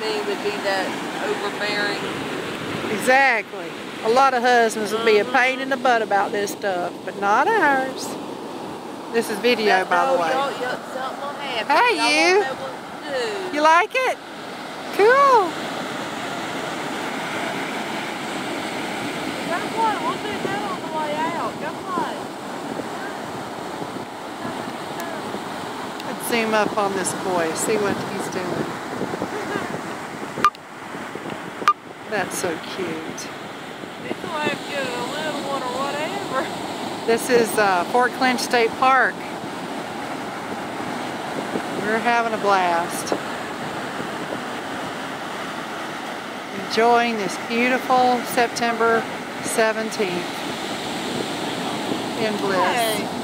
me would be that overbearing. Exactly. A lot of husbands would be a mm-hmm. pain in the butt about this stuff, but not ours. This is video, by the way. Y'all, y'all, something will happen. Hey, you. won't know what to do. You like it? Cool. Go play. We'll do that on the way out. Go play. Let's zoom up on this boy, see what he's doing. That's so cute. It's like get a little one or whatever. This is uh, Fort Clinch State Park. We're having a blast. Enjoying this beautiful September 17th in Bliss. Hey.